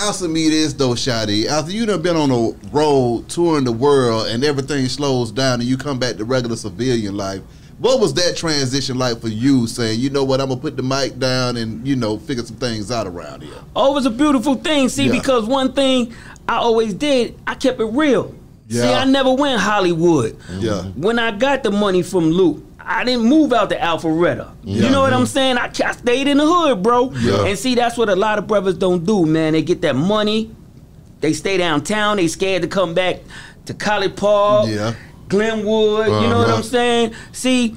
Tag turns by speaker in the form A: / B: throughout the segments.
A: Answer me this though, Shy D. After you done been on a road touring the world and everything slows down and you come back to regular civilian life, what was that transition like for you? Saying, you know what, I'm gonna put the mic down and you know figure some things out around here.
B: Oh, it was a beautiful thing. See,
A: Yeah.
B: because one thing I always did, I kept it real. See, I never went Hollywood.
A: Yeah.
B: When I got the money from Luke, I didn't move out to Alpharetta. You know what I'm saying? I, I stayed in the hood, bro.
A: Yeah.
B: And see, that's what a lot of brothers don't do, man. They get that money, they stay downtown, they scared to come back to College Park,
A: Yeah.
B: Glenwood. You know what
A: Uh-huh.
B: I'm saying? See,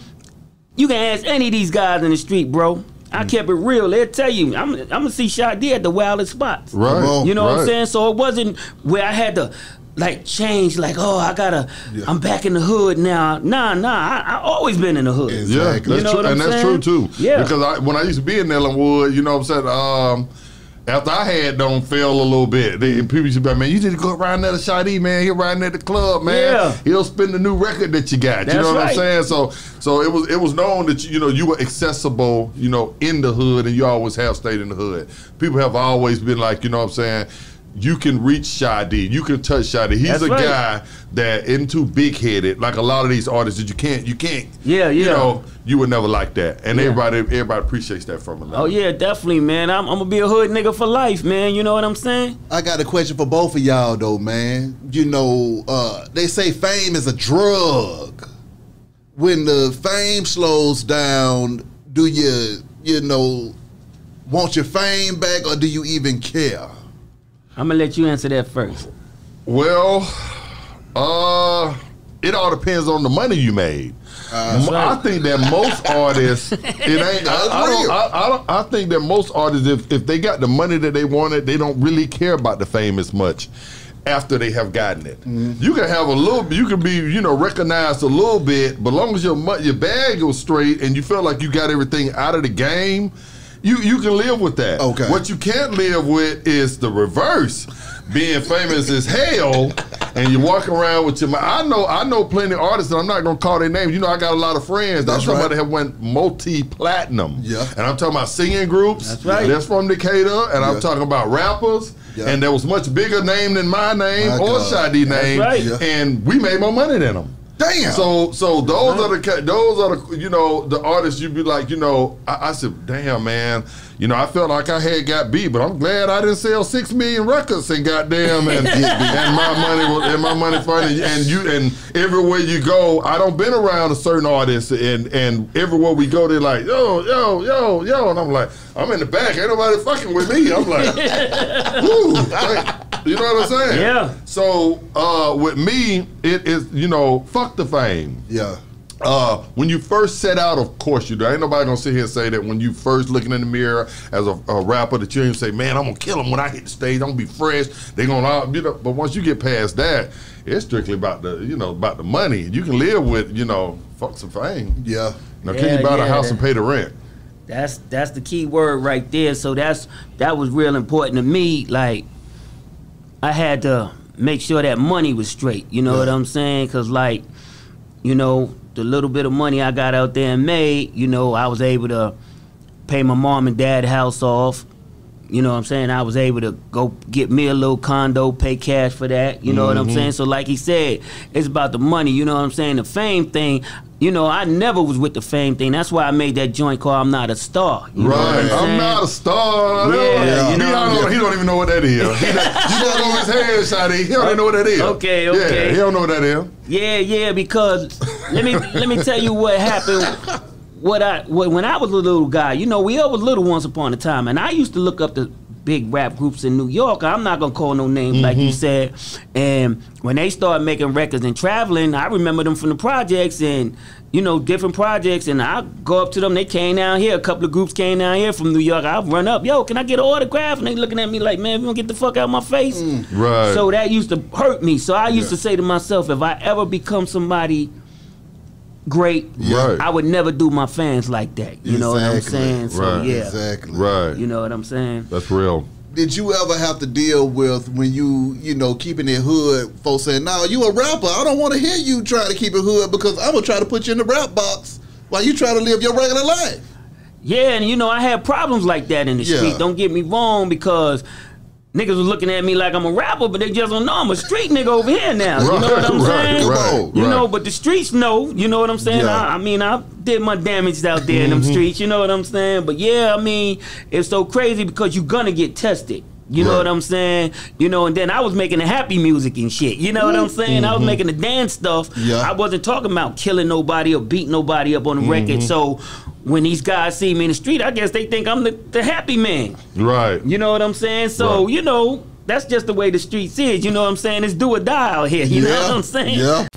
B: you can ask any of these guys in the street, bro. I kept it real. They'll tell you, I'm, I'm gonna see Shy D at the wildest spots.
C: Right.
B: You know what I'm saying? So it wasn't where I had to like change, like, oh, I gotta,
A: Yeah.
B: I'm back in the hood now. Nah, nah, I, I always been in the hood.
A: Yes.
C: Yeah, that's
B: You know
C: true,
B: what I'm
C: and that's
B: saying?
C: true too.
B: Yeah.
C: because I, when I used to be in Ellenwood, you know what I'm saying. Um, after I had done fell a little bit, they, people used to be like, man, you need to go around at to Shy D, man. He'll riding at the club, man.
B: Yeah.
C: He'll spin the new record that you got. you know what
B: right.
C: I'm saying? So, so it was it was known that you, you know you were accessible, you know, in the hood, and you always have stayed in the hood. People have always been like, you know what I'm saying. You can reach Shy D. You can touch Shy D. He's
B: That's
C: a
B: right.
C: guy that isn't too big headed, like a lot of these artists that you can't, you can't,
B: Yeah, yeah.
C: you know, you would never like that, and
B: Yeah.
C: everybody, everybody appreciates that from him.
B: Oh yeah, definitely, man. I'm, I'm gonna be a hood nigga for life, man. You know what I'm saying?
A: I got a question for both of y'all though, man. You know, uh, they say fame is a drug. When the fame slows down, do you, you know, want your fame back or do you even care?
B: I'm gonna let you answer that first.
C: Well, uh, it all depends on the money you made.
A: Uh,
C: M- I think that most artists, it ain't. I, I don't. I, I, don't, I think that most artists, if, if they got the money that they wanted, they don't really care about the fame as much after they have gotten it.
A: Mm-hmm.
C: You can have a little, you can be, you know, recognized a little bit, but long as your your bag goes straight and you feel like you got everything out of the game. You, you can live with that.
A: Okay.
C: What you can't live with is the reverse. Being famous as hell, and you walk around with your. mo- I know, I know plenty of artists, and I'm not gonna call their names. You know, I got a lot of friends.
A: That's
C: I'm talking
A: right.
C: about that have went multi-platinum.
A: Yeah.
C: And I'm talking about singing groups.
B: That's right.
C: That's from Decatur, and
A: Yeah.
C: I'm talking about rappers.
A: Yeah.
C: And there was much bigger name than my name
A: My
C: or
A: God.
C: Shy D name,
B: right.
A: Yeah.
C: and we made more money than them.
A: Damn.
C: So so those are the those are the you know the artists you'd be like you know I, I said damn man. You know I felt like I had got beat but I'm glad I didn't sell six million records and goddamn and and my money was and my money funny. And you and everywhere you go I don't been around a certain artist and and everywhere we go they're like yo yo yo yo. And I'm like I'm in the back. Ain't nobody fucking with me. I'm like woo, like, you know what I'm saying
B: Yeah.
C: so uh, with me, it is you know fuck the fame.
A: yeah.
C: Uh, when you first set out, of course you do. Ain't nobody gonna sit here and say that when you first looking in the mirror as a, a rapper that you ain't say, man, I'm gonna kill them when I hit the stage. I'm gonna be fresh. They gonna, all- you know. But once you get past that, it's strictly about the, you know, about the money. You can live with, you know, fuck some fame.
A: Yeah.
C: Now, can
B: Yeah,
C: you buy the house
B: that-
C: and pay the rent?
B: That's that's the key word right there. So that's that was real important to me. Like I had to make sure that money was straight. You know what I'm saying? Cause like, you know, the little bit of money I got out there and made, you know, I was able to pay my mom and dad house off. You know what I'm saying? I was able to go get me a little condo, pay cash for that. You know what I'm mm-hmm. saying? So like he said, it's about the money. You know what I'm saying? The fame thing. You know, I never was with the fame thing. That's why I made that joint called "I'm Not a Star." You know
C: Right. I'm not a star.
B: Yeah,
C: he,
B: you know-
C: don't, he don't even know what that is. He, you it on his head, Shy D. He don't even know what that is.
B: Okay,
C: Yeah,
B: okay.
C: he don't know what that is.
B: Yeah, yeah, because let me let me tell you what happened. What I what, when I was a little guy, you know, we all was little once upon a time, and I used to look up the big rap groups in New York. I'm not gonna call no names like you mm-hmm. said. And when they started making records and traveling, I remember them from the projects and you know different projects. And I go up to them. They came down here. A couple of groups came down here from New York. I run up, yo, can I get an autograph? And they looking at me like, man, you gonna get the fuck out of my face. Mm.
C: Right.
B: So that used to hurt me. So I used to say to myself, if I ever become somebody great,
C: Right.
B: I would never do my fans like that. You know what I'm saying? So
C: Right.
B: yeah,
A: Exactly.
C: right.
B: you know what I'm saying?
C: That's real.
A: Did you ever have to deal with when you, you know, keeping it hood, folks saying, "No, you a rapper. I don't want to hear you trying to keep it hood because I'm gonna try to put you in the rap box while you try to live your regular life."
B: Yeah, and you know I had problems like that in the
A: Yeah.
B: street. Don't get me wrong, because niggas was looking at me like I'm a rapper, but they just don't know I'm a street nigga over here now. You know what I'm
C: right,
B: saying?
C: right,
B: You
C: right.
B: know, but the streets know. You know what I'm saying?
A: Yeah.
B: I, I mean, I did my damage out there in them
C: Mm-hmm.
B: streets. You know what I'm saying? But yeah, I mean, it's so crazy because you're gonna get tested. You know what I'm saying? You know, and then I was making the happy music and shit. You know what I'm saying? I was mm-hmm. making the dance stuff.
A: Yeah.
B: I wasn't talking about killing nobody or beating nobody up on the record. Mm-hmm. So when these guys see me in the street, I guess they think I'm the, the happy man.
C: Right.
B: You know what I'm saying? So,
C: Right.
B: you know, that's just the way the streets is. You know what I'm saying? It's do or die out here. You know what I'm saying?
A: Yeah.